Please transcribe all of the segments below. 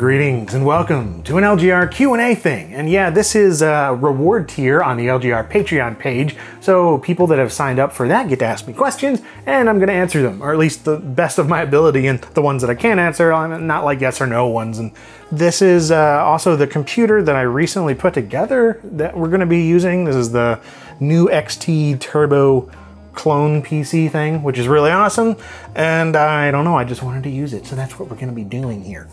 Greetings and welcome to an LGR Q&A thing. And yeah, this is a reward tier on the LGR Patreon page, so people that have signed up for that get to ask me questions, and I'm gonna answer them, or at least the best of my ability, and the ones that I can answer, not like yes or no ones. And this is uh, also the computer that I recently put together that we're gonna be using. This is the NuXT Turbo clone PC thing, which is really awesome. And I don't know, I just wanted to use it. So that's what we're gonna be doing here.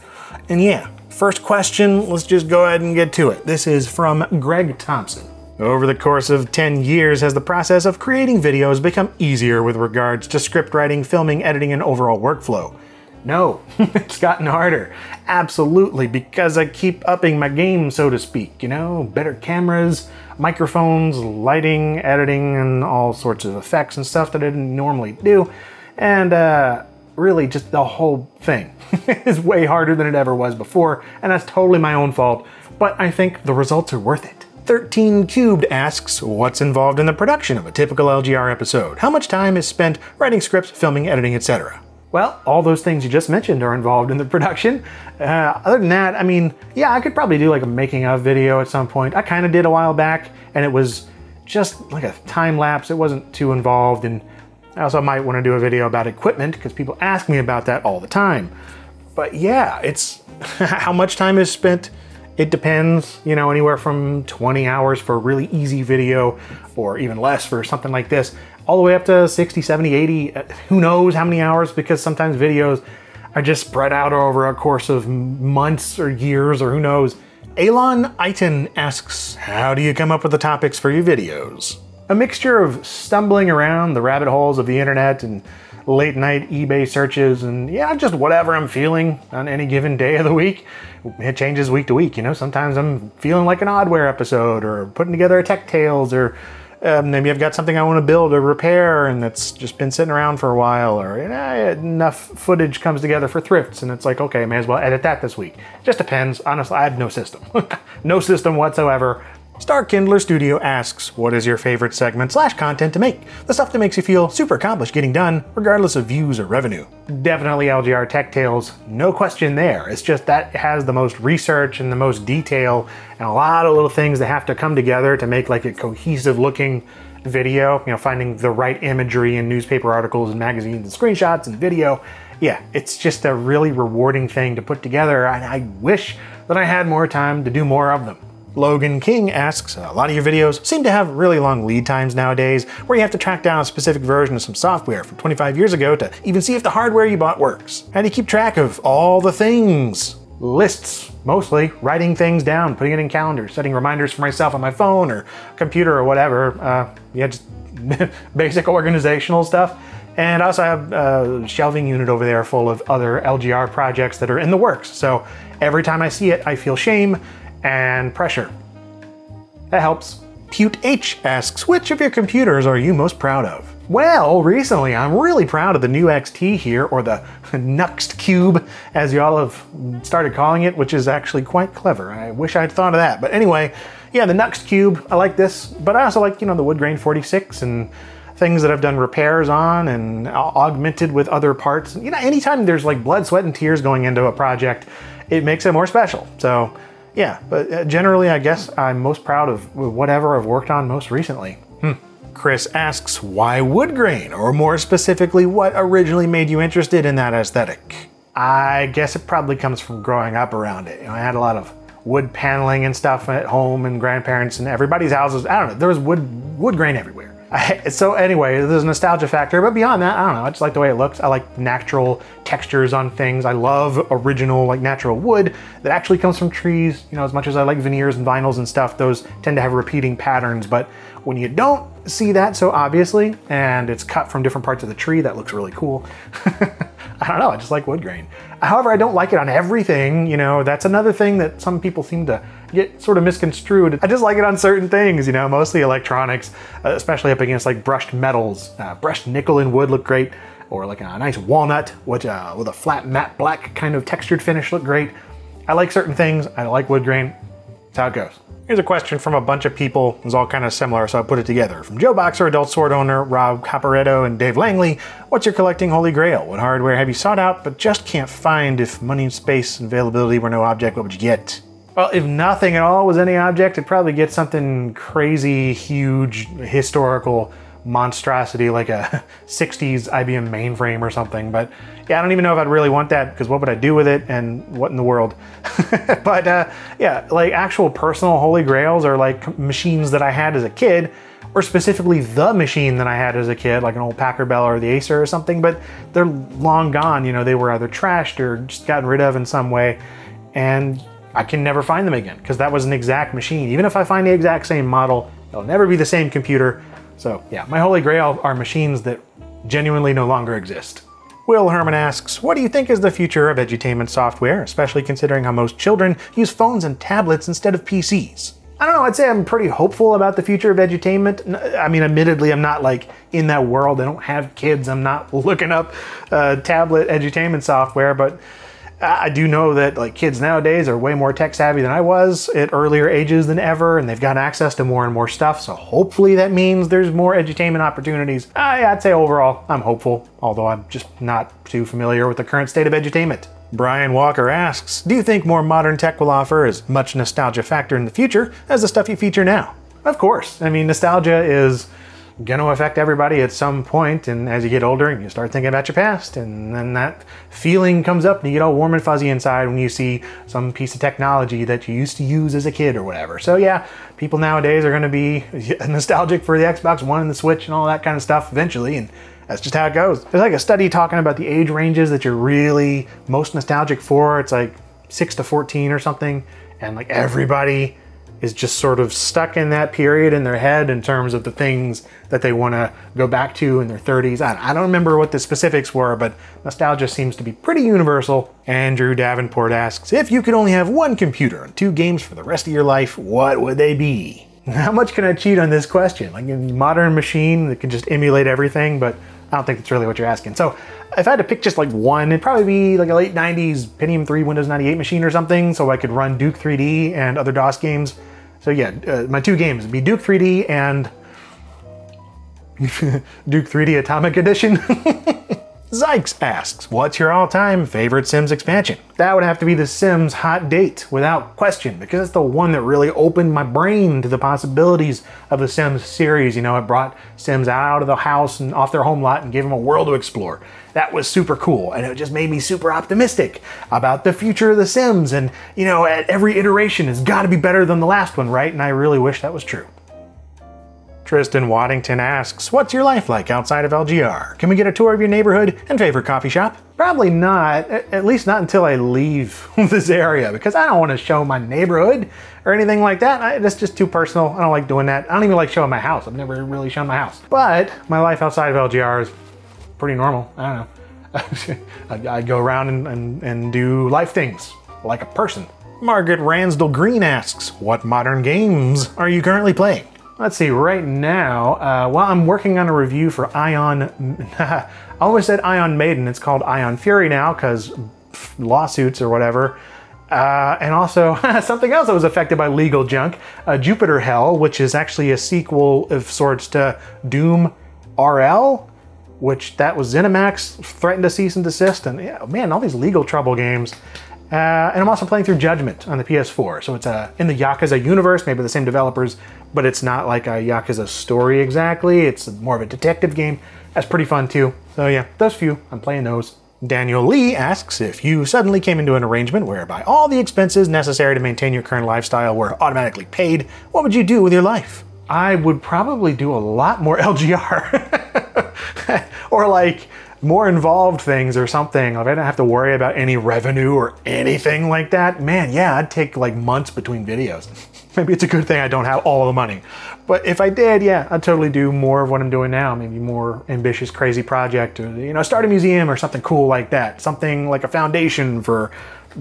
And yeah, first question, let's just go ahead and get to it. This is from Greg Thompson. Over the course of 10 years, has the process of creating videos become easier with regards to script writing, filming, editing, and overall workflow? No, it's gotten harder. Absolutely, because I keep upping my game, so to speak. You know, better cameras, microphones, lighting, editing, and all sorts of effects and stuff that I didn't normally do. And uh, really, just the whole thing is way harder than it ever was before, and that's totally my own fault. But I think the results are worth it. 13 Cubed asks, what's involved in the production of a typical LGR episode? How much time is spent writing scripts, filming, editing, etc.? Well, all those things you just mentioned are involved in the production. Uh, other than that, I mean, yeah, I could probably do like a making of video at some point. I kind of did a while back, and it was just like a time lapse. It wasn't too involved, and I also might want to do a video about equipment because people ask me about that all the time. But yeah, it's how much time is spent. It depends, you know, anywhere from 20 hours for a really easy video or even less for something like this all the way up to 60, 70, 80, uh, who knows how many hours because sometimes videos are just spread out over a course of months or years or who knows. Elon Iton asks, how do you come up with the topics for your videos? A mixture of stumbling around the rabbit holes of the internet and late night eBay searches and yeah, just whatever I'm feeling on any given day of the week. It changes week to week, you know. Sometimes I'm feeling like an Oddware episode or putting together a Tech Tales or um, maybe I've got something I want to build or repair and that's just been sitting around for a while, or you know, enough footage comes together for thrifts and it's like, okay, may as well edit that this week. Just depends. Honestly, I have no system. no system whatsoever. Star Kindler Studio asks, what is your favorite segment slash content to make? The stuff that makes you feel super accomplished getting done, regardless of views or revenue. Definitely LGR Tech Tales, no question there. It's just that has the most research and the most detail and a lot of little things that have to come together to make like a cohesive looking video, you know, finding the right imagery in newspaper articles and magazines and screenshots and video. Yeah, it's just a really rewarding thing to put together and I wish that I had more time to do more of them. Logan King asks, a lot of your videos seem to have really long lead times nowadays, where you have to track down a specific version of some software from 25 years ago to even see if the hardware you bought works. How do you keep track of all the things? Lists, mostly, writing things down, putting it in calendars, setting reminders for myself on my phone or computer or whatever. Uh, yeah, just basic organizational stuff. And also I have a shelving unit over there full of other LGR projects that are in the works. So every time I see it, I feel shame and pressure. That helps. Pute H asks, which of your computers are you most proud of? Well, recently I'm really proud of the NuXT here, or the Nuxt Cube, as y'all have started calling it, which is actually quite clever. I wish I'd thought of that. But anyway, yeah, the Nuxt Cube, I like this, but I also like, you know, the Woodgrain 46 and things that I've done repairs on and augmented with other parts. You know, anytime there's like blood, sweat, and tears going into a project, it makes it more special. So yeah, but uh, generally, I guess I'm most proud of whatever I've worked on most recently. Hmm. Chris asks, why wood grain? Or more specifically, what originally made you interested in that aesthetic? I guess it probably comes from growing up around it. You know, I had a lot of wood paneling and stuff at home and grandparents and everybody's houses. I don't know, there was wood wood grain everywhere. so anyway, there's a nostalgia factor, but beyond that, I don't know. I just like the way it looks. I like natural textures on things. I love original, like natural wood that actually comes from trees. You know, as much as I like veneers and vinyls and stuff, those tend to have repeating patterns. But when you don't see that so obviously, and it's cut from different parts of the tree, that looks really cool. I don't know, I just like wood grain. However, I don't like it on everything, you know, that's another thing that some people seem to get sort of misconstrued. I just like it on certain things, you know, mostly electronics, uh, especially up against like brushed metals. Uh, brushed nickel and wood look great, or like a nice walnut which, uh, with a flat matte black kind of textured finish look great. I like certain things, I like wood grain, that's how it goes. Here's a question from a bunch of people. It's all kind of similar, so I put it together. From Joe Boxer, Adult Sword owner, Rob Caporetto, and Dave Langley. What's your collecting holy grail? What hardware have you sought out but just can't find? If money, and space, and availability were no object, what would you get? Well, if nothing at all was any object, it'd probably get something crazy, huge, historical monstrosity like a 60s IBM mainframe or something. But yeah, I don't even know if I'd really want that because what would I do with it and what in the world? but uh, yeah, like actual personal holy grails are like machines that I had as a kid or specifically the machine that I had as a kid, like an old Packard Bell or the Acer or something, but they're long gone. You know, they were either trashed or just gotten rid of in some way. And I can never find them again because that was an exact machine. Even if I find the exact same model, it'll never be the same computer. So yeah, my holy grail are machines that genuinely no longer exist. Will Herman asks, what do you think is the future of edutainment software, especially considering how most children use phones and tablets instead of PCs? I don't know, I'd say I'm pretty hopeful about the future of edutainment. I mean, admittedly, I'm not like in that world. I don't have kids. I'm not looking up uh, tablet edutainment software, but I do know that like kids nowadays are way more tech savvy than I was at earlier ages than ever, and they've got access to more and more stuff. So hopefully that means there's more edutainment opportunities. I, I'd say overall, I'm hopeful, although I'm just not too familiar with the current state of edutainment. Brian Walker asks, do you think more modern tech will offer as much nostalgia factor in the future as the stuff you feature now? Of course. I mean, nostalgia is going to affect everybody at some point and as you get older and you start thinking about your past and then that feeling comes up and you get all warm and fuzzy inside when you see some piece of technology that you used to use as a kid or whatever. So yeah people nowadays are going to be nostalgic for the xbox one and the switch and all that kind of stuff eventually and that's just how it goes. There's like a study talking about the age ranges that you're really most nostalgic for. It's like 6 to 14 or something and like everybody is just sort of stuck in that period in their head in terms of the things that they want to go back to in their 30s. I, don't remember what the specifics were, but nostalgia seems to be pretty universal. Andrew Davenport asks If you could only have one computer and two games for the rest of your life, what would they be? How much can I cheat on this question? Like a modern machine that can just emulate everything, but I don't think that's really what you're asking. So if I had to pick just like one, it'd probably be like a late 90s Pentium 3 Windows 98 machine or something, so I could run Duke 3D and other DOS games so yeah, uh, my two games would be Duke 3D and Duke 3D Atomic Edition. Zykes asks, what's your all-time favorite Sims expansion? That would have to be the Sims Hot Date, without question, because it's the one that really opened my brain to the possibilities of the Sims series. You know, it brought Sims out of the house and off their home lot and gave them a world to explore. That was super cool, and it just made me super optimistic about the future of the Sims, and, you know, at every iteration it's got to be better than the last one, right? And I really wish that was true. Tristan Waddington asks, What's your life like outside of LGR? Can we get a tour of your neighborhood and favorite coffee shop? Probably not, at least not until I leave this area, because I don't want to show my neighborhood or anything like that. I, that's just too personal. I don't like doing that. I don't even like showing my house. I've never really shown my house. But my life outside of LGR is pretty normal. I don't know. I, go around and, and, and do life things like a person. Margaret Ransdell Green asks, What modern games are you currently playing? Let's see, right now, uh, well, I'm working on a review for Ion, I almost said Ion Maiden, it's called Ion Fury now because lawsuits or whatever. Uh, and also something else that was affected by legal junk, uh, Jupiter Hell, which is actually a sequel of sorts to Doom RL, which that was ZeniMax threatened to cease and desist. And yeah, man, all these legal trouble games. Uh, and I'm also playing through Judgment on the PS4. So it's uh, in the Yakuza universe, maybe the same developers, but it's not like a Yakuza story exactly. It's more of a detective game. That's pretty fun too. So yeah, those few, I'm playing those. Daniel Lee asks if you suddenly came into an arrangement whereby all the expenses necessary to maintain your current lifestyle were automatically paid, what would you do with your life? I would probably do a lot more LGR. or like more involved things or something. If I didn't have to worry about any revenue or anything like that, man, yeah, I'd take like months between videos. Maybe it's a good thing I don't have all the money. But if I did, yeah, I'd totally do more of what I'm doing now. Maybe more ambitious, crazy project, or, you know, start a museum or something cool like that. Something like a foundation for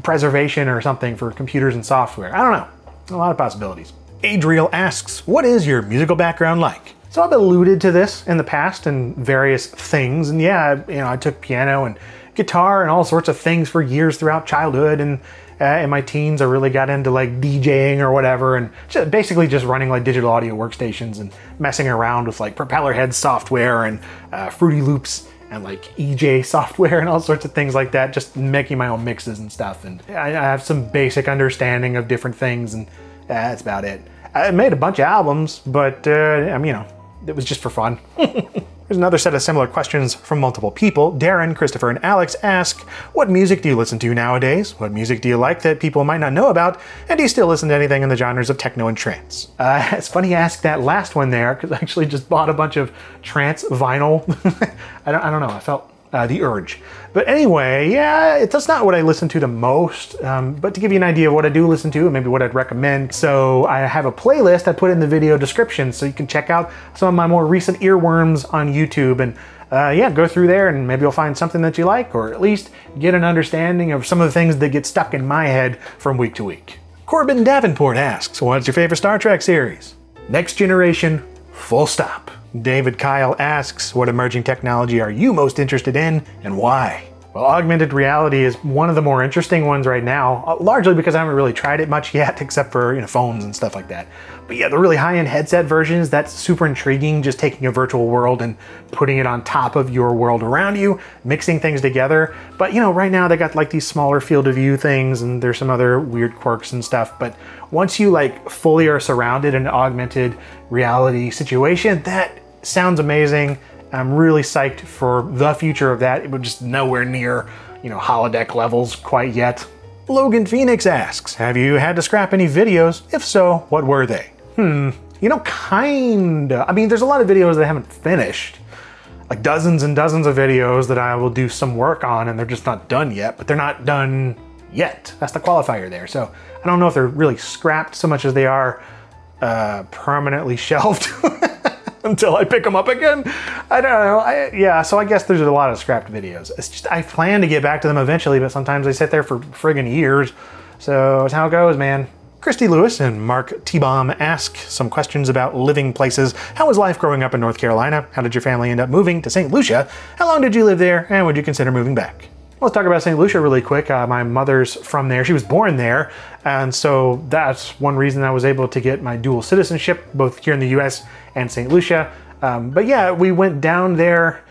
preservation or something for computers and software. I don't know. A lot of possibilities. Adriel asks, what is your musical background like? So I've alluded to this in the past in various things, and yeah, you know, I took piano and guitar and all sorts of things for years throughout childhood and uh, in my teens, I really got into like DJing or whatever, and just basically just running like digital audio workstations and messing around with like Propellerhead software and uh, Fruity Loops and like eJay software and all sorts of things like that, just making my own mixes and stuff. And I, I have some basic understanding of different things, and uh, that's about it. I made a bunch of albums, but uh, I mean, you know, it was just for fun. There's another set of similar questions from multiple people. Darren, Christopher, and Alex ask, What music do you listen to nowadays? What music do you like that people might not know about? And do you still listen to anything in the genres of techno and trance? Uh, it's funny you ask that last one there, because I actually just bought a bunch of trance vinyl. I, don't, I don't know, I felt uh, the urge. But anyway, yeah, it, that's not what I listen to the most. Um, but to give you an idea of what I do listen to and maybe what I'd recommend, so I have a playlist I put in the video description so you can check out some of my more recent earworms on YouTube and uh, yeah, go through there and maybe you'll find something that you like or at least get an understanding of some of the things that get stuck in my head from week to week. Corbin Davenport asks, what's your favorite Star Trek series? Next Generation, full stop. David Kyle asks, what emerging technology are you most interested in and why? Well, augmented reality is one of the more interesting ones right now, uh, largely because I haven't really tried it much yet, except for you know phones and stuff like that. But yeah, the really high-end headset versions, that's super intriguing, just taking a virtual world and putting it on top of your world around you, mixing things together. But you know, right now they got like these smaller field of view things and there's some other weird quirks and stuff. But once you like fully are surrounded in an augmented reality situation, that sounds amazing. I'm really psyched for the future of that. It was just nowhere near, you know, holodeck levels quite yet. Logan Phoenix asks, have you had to scrap any videos? If so, what were they? Hmm, you know, kinda. I mean, there's a lot of videos that I haven't finished. Like dozens and dozens of videos that I will do some work on and they're just not done yet, but they're not done yet. That's the qualifier there. So I don't know if they're really scrapped so much as they are uh, permanently shelved. Until I pick them up again. I don't know. I, yeah, so I guess there's a lot of scrapped videos. It's just I plan to get back to them eventually, but sometimes they sit there for friggin' years. So that's how it goes, man. Christy Lewis and Mark T-Bomb ask some questions about living places. How was life growing up in North Carolina? How did your family end up moving to St. Lucia? How long did you live there? And would you consider moving back? Let's talk about St. Lucia really quick. Uh, my mother's from there. She was born there. And so that's one reason I was able to get my dual citizenship, both here in the US and St. Lucia. Um, but yeah, we went down there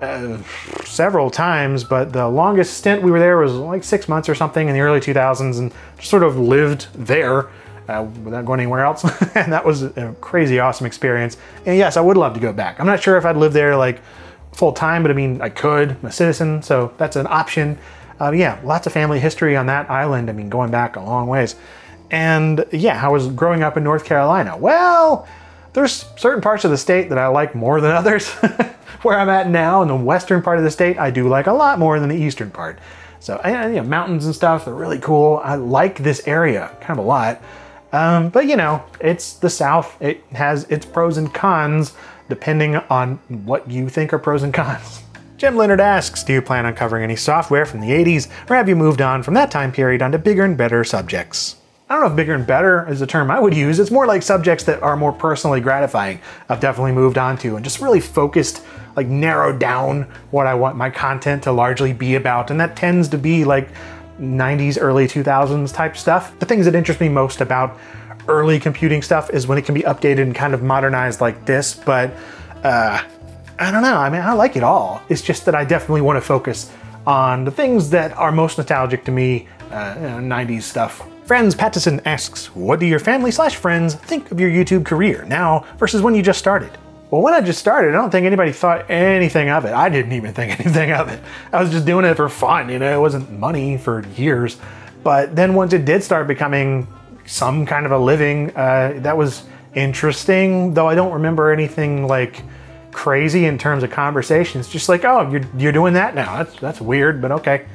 uh, several times, but the longest stint we were there was like six months or something in the early 2000s and just sort of lived there uh, without going anywhere else. and that was a crazy awesome experience. And yes, I would love to go back. I'm not sure if I'd live there like full time, but I mean, I could, I'm a citizen, so that's an option. Uh, yeah, lots of family history on that island. I mean, going back a long ways. And yeah, I was growing up in North Carolina. Well, there's certain parts of the state that I like more than others. Where I'm at now in the western part of the state, I do like a lot more than the eastern part. So, you know, mountains and stuff, they're really cool. I like this area kind of a lot. Um, but you know, it's the South. It has its pros and cons depending on what you think are pros and cons. Jim Leonard asks, do you plan on covering any software from the 80s, or have you moved on from that time period onto bigger and better subjects? I don't know if bigger and better is a term I would use. It's more like subjects that are more personally gratifying. I've definitely moved on to and just really focused, like narrowed down what I want my content to largely be about. And that tends to be like 90s, early 2000s type stuff. The things that interest me most about early computing stuff is when it can be updated and kind of modernized like this, but uh, I don't know. I mean, I like it all. It's just that I definitely want to focus on the things that are most nostalgic to me, uh, you know, 90s stuff. Friends Pattison asks, what do your family slash friends think of your YouTube career now versus when you just started? Well, when I just started, I don't think anybody thought anything of it. I didn't even think anything of it. I was just doing it for fun, you know, it wasn't money for years. But then once it did start becoming some kind of a living. Uh, that was interesting, though I don't remember anything like crazy in terms of conversations. Just like, oh, you're, you're doing that now. That's, that's weird, but okay.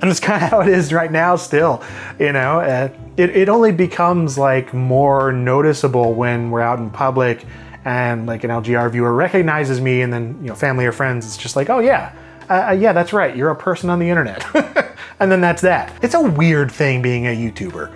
And it's kind of how it is right now still, you know. Uh, it, it only becomes like more noticeable when we're out in public and like an LGR viewer recognizes me and then, you know, family or friends, it's just like, oh yeah, uh, uh yeah, that's right, you're a person on the internet. and then that's that. It's a weird thing being a YouTuber,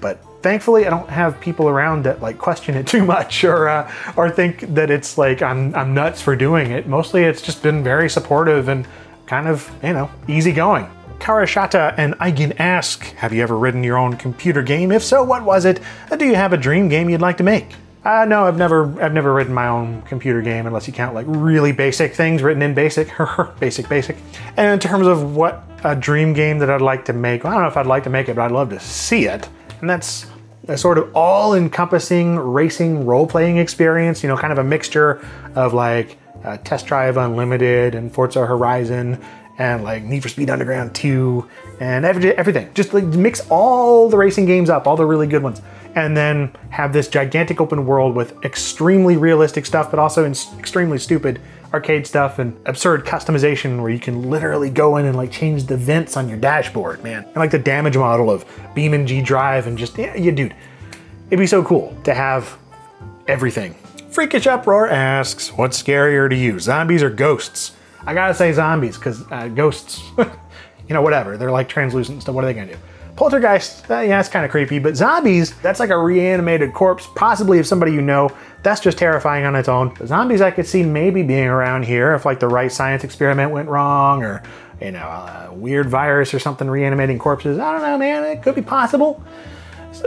but Thankfully, I don't have people around that like question it too much or uh, or think that it's like I'm I'm nuts for doing it. Mostly, it's just been very supportive and kind of, you know, easygoing. Karashata and Eigen ask, have you ever written your own computer game? If so, what was it? Do you have a dream game you'd like to make? Uh, no, I've never, I've never written my own computer game unless you count like really basic things written in BASIC, basic, basic. And in terms of what a dream game that I'd like to make, well, I don't know if I'd like to make it, but I'd love to see it. And that's a sort of all-encompassing racing role-playing experience. You know, kind of a mixture of like uh, Test Drive Unlimited and Forza Horizon and like Need for Speed Underground 2 and every, everything. Just like mix all the racing games up, all the really good ones, and then have this gigantic open world with extremely realistic stuff, but also extremely stupid arcade stuff and absurd customization where you can literally go in and like change the vents on your dashboard, man. And like the damage model of BeamNG Drive and just, yeah, yeah dude, it'd be so cool to have everything. Freakish Uproar asks, what's scarier to you, zombies or ghosts? I gotta say zombies, because uh, ghosts, you know, whatever. They're like translucent stuff. What are they gonna do? Poltergeist, uh, yeah, it's kind of creepy, but zombies, that's like a reanimated corpse, possibly of somebody you know. That's just terrifying on its own. The zombies I could see maybe being around here if like the right science experiment went wrong or, you know, a weird virus or something reanimating corpses. I don't know, man, it could be possible.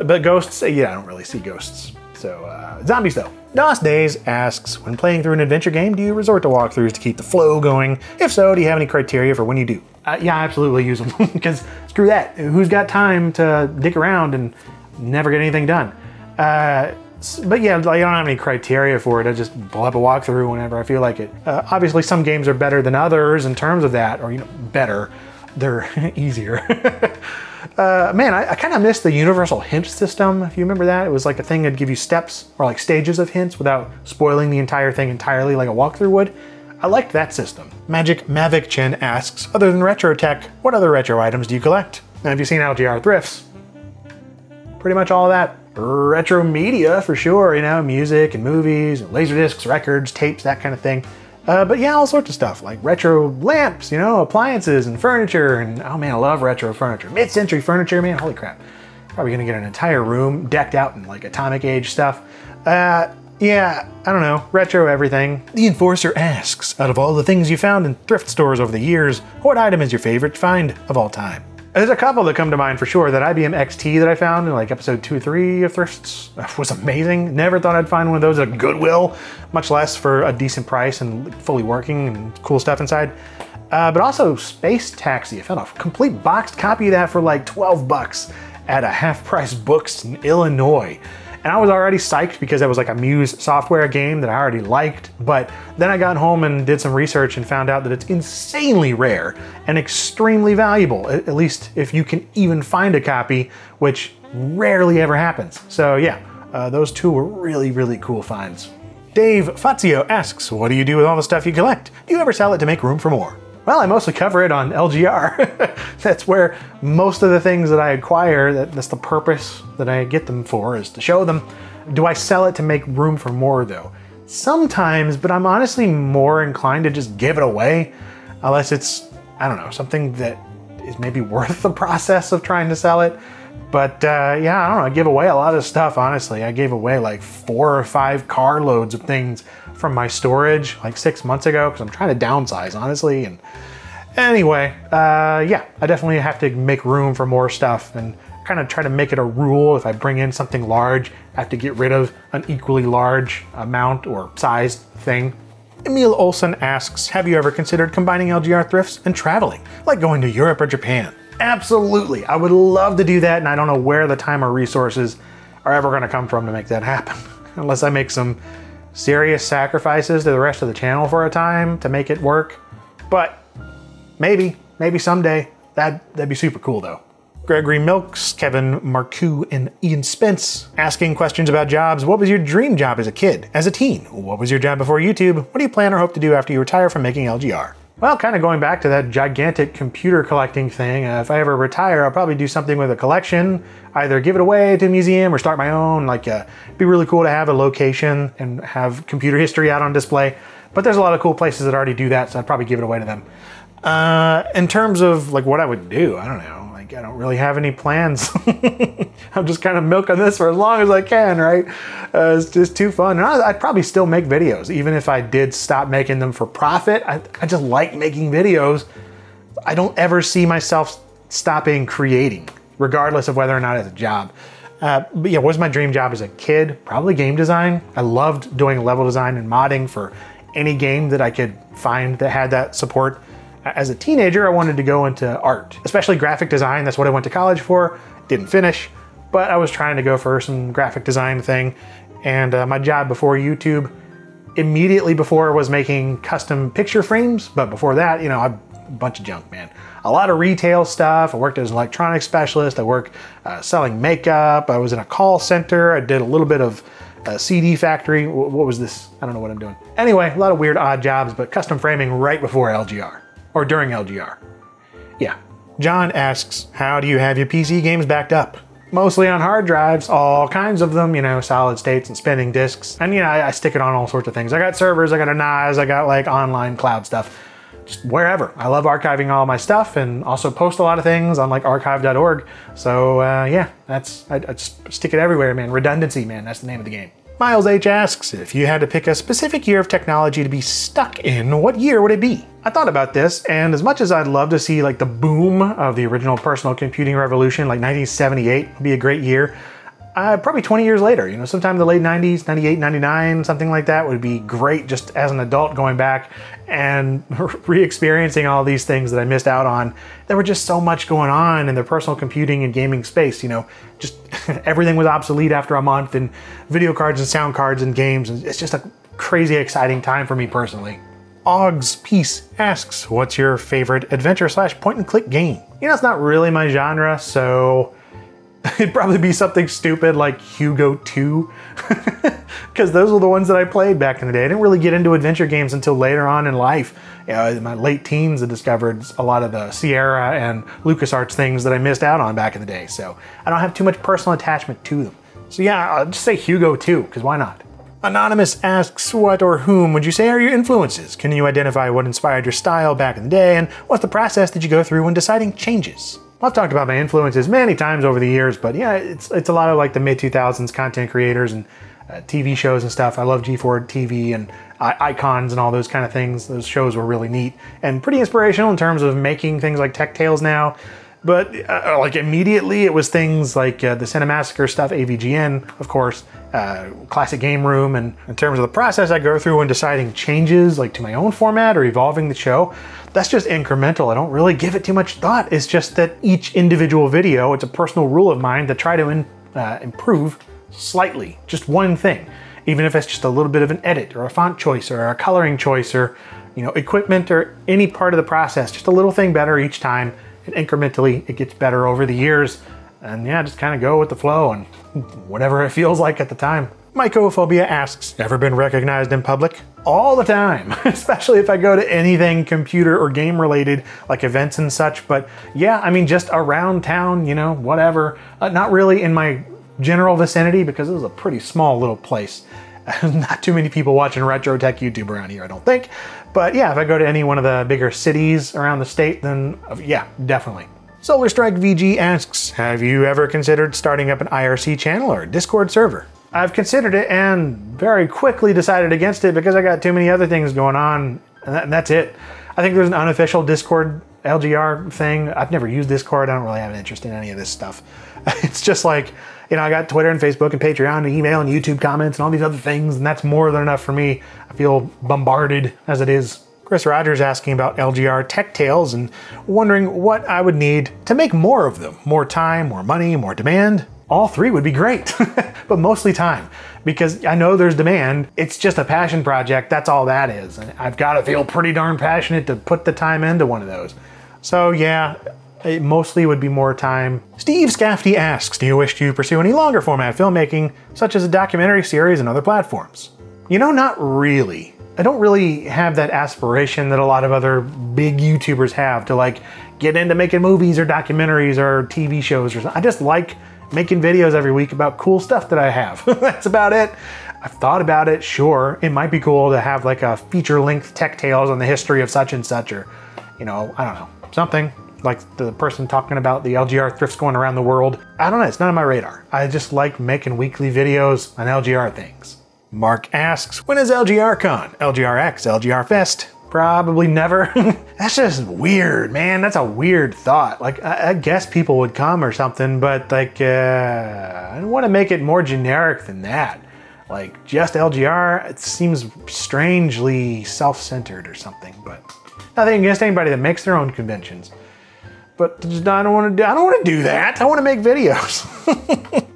But ghosts, yeah, I don't really see ghosts. So, uh, zombies though. DOS Days asks, when playing through an adventure game, do you resort to walkthroughs to keep the flow going? If so, do you have any criteria for when you do? Uh, yeah, I absolutely use them, because screw that. Who's got time to dick around and never get anything done? Uh, but yeah, I don't have any criteria for it. I just pull up a walkthrough whenever I feel like it. Uh, obviously, some games are better than others in terms of that, or you know, better. They're easier. Uh, man, I, I kind of missed the universal hint system. If you remember that, it was like a thing that'd give you steps or like stages of hints without spoiling the entire thing entirely like a walkthrough would. I liked that system. Magic Mavic Chen asks, other than retro tech, what other retro items do you collect? And have you seen LGR thrifts? Pretty much all that. Retro media for sure, you know, music and movies, and laser discs, records, tapes, that kind of thing. Uh, but yeah, all sorts of stuff like retro lamps, you know, appliances and furniture. And oh man, I love retro furniture. Mid century furniture, man, holy crap. Probably gonna get an entire room decked out in like atomic age stuff. Uh, yeah, I don't know, retro everything. The Enforcer asks, out of all the things you found in thrift stores over the years, what item is your favorite find of all time? There's a couple that come to mind for sure. That IBM XT that I found in like episode two, three of Thrifts was amazing. Never thought I'd find one of those at Goodwill, much less for a decent price and fully working and cool stuff inside. Uh, but also Space Taxi. I found a complete boxed copy of that for like 12 bucks at a half price books in Illinois. And I was already psyched because it was like a Muse software game that I already liked. But then I got home and did some research and found out that it's insanely rare and extremely valuable, at least if you can even find a copy, which rarely ever happens. So yeah, uh, those two were really, really cool finds. Dave Fazio asks, what do you do with all the stuff you collect? Do you ever sell it to make room for more? Well, I mostly cover it on LGR. that's where most of the things that I acquire, that, that's the purpose that I get them for, is to show them. Do I sell it to make room for more though? Sometimes, but I'm honestly more inclined to just give it away, unless it's, I don't know, something that is maybe worth the process of trying to sell it. But uh, yeah, I don't know, I give away a lot of stuff, honestly. I gave away like four or five carloads of things from my storage like six months ago because I'm trying to downsize, honestly. And anyway, uh, yeah, I definitely have to make room for more stuff and kind of try to make it a rule. If I bring in something large, I have to get rid of an equally large amount or sized thing. Emil Olson asks, have you ever considered combining LGR thrifts and traveling, like going to Europe or Japan? Absolutely, I would love to do that and I don't know where the time or resources are ever gonna come from to make that happen. Unless I make some serious sacrifices to the rest of the channel for a time to make it work. But maybe, maybe someday. That, that'd be super cool though. Gregory Milks, Kevin Marcoux, and Ian Spence asking questions about jobs. What was your dream job as a kid, as a teen? What was your job before YouTube? What do you plan or hope to do after you retire from making LGR? Well, kind of going back to that gigantic computer collecting thing, uh, if I ever retire, I'll probably do something with a collection, either give it away to a museum or start my own. Like, uh, it'd be really cool to have a location and have computer history out on display. But there's a lot of cool places that already do that, so I'd probably give it away to them. Uh, in terms of like what I would do, I don't know like, I don't really have any plans. I'm just kind of milking this for as long as I can, right? Uh, it's just too fun. And I'd probably still make videos, even if I did stop making them for profit. I, I just like making videos I don't ever see myself stopping creating, regardless of whether or not it's a job. Uh, but yeah, what was my dream job as a kid? Probably game design. I loved doing level design and modding for any game that I could find that had that support. As a teenager, I wanted to go into art, especially graphic design. That's what I went to college for. Didn't finish, but I was trying to go for some graphic design thing. And uh, my job before YouTube, immediately before was making custom picture frames. But before that, you know, a bunch of junk, man. A lot of retail stuff. I worked as an electronics specialist. I worked uh, selling makeup. I was in a call center. I did a little bit of a CD factory. What was this? I don't know what I'm doing. Anyway, a lot of weird odd jobs, but custom framing right before LGR or during LGR. Yeah. John asks, how do you have your PC games backed up? Mostly on hard drives, all kinds of them, you know, solid states and spinning disks. And you know, I, I stick it on all sorts of things. I got servers, I got a NAS, I got like online cloud stuff just wherever. I love archiving all my stuff and also post a lot of things on like archive.org. So uh, yeah, that's I, I just stick it everywhere, man. Redundancy, man. That's the name of the game. Miles H asks, if you had to pick a specific year of technology to be stuck in, what year would it be? I thought about this, and as much as I'd love to see like the boom of the original personal computing revolution, like 1978 would be a great year, uh, probably 20 years later, you know, sometime in the late 90s, 98, 99, something like that would be great just as an adult going back and re-experiencing all these things that I missed out on. There were just so much going on in the personal computing and gaming space, you know, just everything was obsolete after a month and video cards and sound cards and games. And it's just a crazy exciting time for me personally. Og's Peace asks, what's your favorite adventure slash point and click game? You know, it's not really my genre, so It'd probably be something stupid like Hugo 2, because those were the ones that I played back in the day. I didn't really get into adventure games until later on in life. You know, in my late teens, I discovered a lot of the Sierra and LucasArts things that I missed out on back in the day, so I don't have too much personal attachment to them. So yeah, I'll just say Hugo 2, because why not? Anonymous asks, what or whom would you say are your influences? Can you identify what inspired your style back in the day, and what's the process that you go through when deciding changes? I've talked about my influences many times over the years, but yeah, it's it's a lot of like the mid 2000s content creators and uh, TV shows and stuff. I love G4 TV and uh, icons and all those kind of things. Those shows were really neat and pretty inspirational in terms of making things like Tech Tales now. But uh, like immediately, it was things like uh, the Cinemassacre stuff, AVGN, of course, uh, Classic Game Room, and in terms of the process I go through when deciding changes, like to my own format or evolving the show, that's just incremental. I don't really give it too much thought. It's just that each individual video, it's a personal rule of mine to try to in, uh, improve slightly, just one thing, even if it's just a little bit of an edit or a font choice or a coloring choice or you know equipment or any part of the process, just a little thing better each time and incrementally it gets better over the years. And yeah, just kind of go with the flow and whatever it feels like at the time. Mycophobia asks, ever been recognized in public? All the time, especially if I go to anything computer or game related, like events and such. But yeah, I mean, just around town, you know, whatever. Uh, not really in my general vicinity because it was a pretty small little place. not too many people watching retro tech YouTube around here, I don't think. But yeah, if I go to any one of the bigger cities around the state, then yeah, definitely. Solar Strike VG asks, have you ever considered starting up an IRC channel or a Discord server? I've considered it and very quickly decided against it because I got too many other things going on, and that's it. I think there's an unofficial Discord LGR thing. I've never used Discord. I don't really have an interest in any of this stuff. It's just like, you know, I got Twitter and Facebook and Patreon and email and YouTube comments and all these other things, and that's more than enough for me. I feel bombarded as it is. Chris Rogers asking about LGR Tech Tales and wondering what I would need to make more of them. More time, more money, more demand. All three would be great, but mostly time because I know there's demand. It's just a passion project. That's all that is. And I've got to feel pretty darn passionate to put the time into one of those. So yeah, it mostly would be more time. Steve Scafty asks, do you wish to pursue any longer format filmmaking, such as a documentary series and other platforms? You know, not really. I don't really have that aspiration that a lot of other big YouTubers have to like get into making movies or documentaries or TV shows or something. I just like making videos every week about cool stuff that I have. That's about it. I've thought about it, sure. It might be cool to have like a feature length tech tales on the history of such and such or, you know, I don't know, something like the person talking about the LGR thrifts going around the world. I don't know, it's not on my radar. I just like making weekly videos on LGR things. Mark asks, when is LGR Con? LGRX, LGR Fest? Probably never. That's just weird, man. That's a weird thought. Like, I, I guess people would come or something, but like, uh, I don't want to make it more generic than that. Like, just LGR, it seems strangely self centered or something, but nothing against anybody that makes their own conventions. But I don't want to do, I don't want to do that. I want to make videos.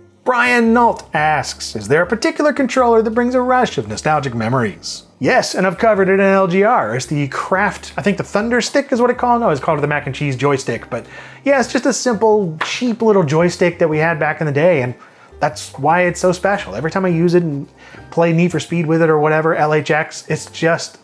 Brian Nault asks, is there a particular controller that brings a rush of nostalgic memories? Yes, and I've covered it in LGR. It's the Kraft, I think the Thunder Stick is what it called. No, it's called the Mac and Cheese joystick. But yeah, it's just a simple, cheap little joystick that we had back in the day. And that's why it's so special. Every time I use it and play Need for Speed with it or whatever, LHX, it's just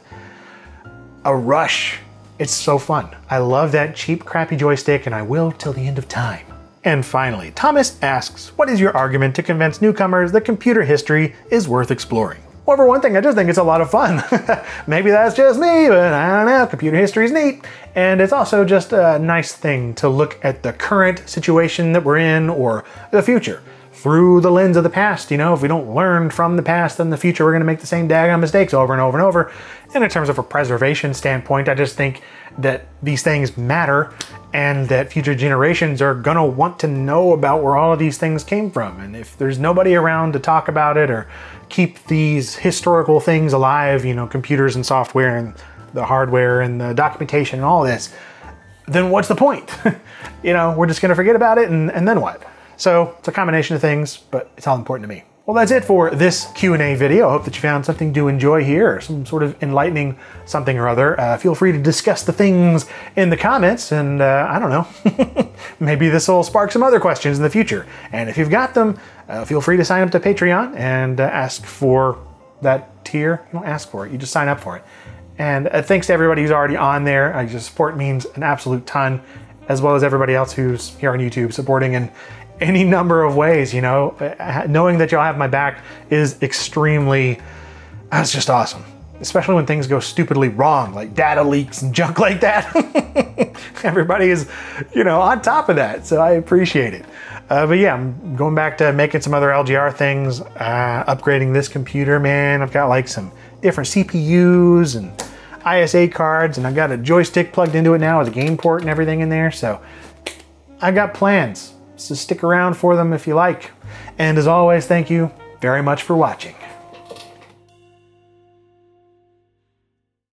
a rush. It's so fun. I love that cheap, crappy joystick, and I will till the end of time. And finally, Thomas asks, what is your argument to convince newcomers that computer history is worth exploring? Well, for one thing, I just think it's a lot of fun. Maybe that's just me, but I don't know. Computer history is neat. And it's also just a nice thing to look at the current situation that we're in or the future through the lens of the past. You know, if we don't learn from the past, then the future we're going to make the same daggone mistakes over and over and over. And in terms of a preservation standpoint, I just think that these things matter and that future generations are gonna want to know about where all of these things came from. And if there's nobody around to talk about it or keep these historical things alive, you know, computers and software and the hardware and the documentation and all this, then what's the point? you know, we're just gonna forget about it and, and then what? So it's a combination of things, but it's all important to me. Well, that's it for this Q&A video. I hope that you found something to enjoy here, some sort of enlightening something or other. Uh, feel free to discuss the things in the comments, and uh, I don't know, maybe this will spark some other questions in the future. And if you've got them, uh, feel free to sign up to Patreon and uh, ask for that tier. You don't ask for it, you just sign up for it. And uh, thanks to everybody who's already on there. Your support means an absolute ton, as well as everybody else who's here on YouTube supporting and any number of ways, you know. Knowing that y'all have my back is extremely, that's just awesome. Especially when things go stupidly wrong, like data leaks and junk like that. Everybody is, you know, on top of that, so I appreciate it. Uh, but yeah, I'm going back to making some other LGR things, uh, upgrading this computer, man. I've got like some different CPUs and ISA cards, and I've got a joystick plugged into it now with a game port and everything in there. So I got plans. So stick around for them if you like. And as always, thank you very much for watching.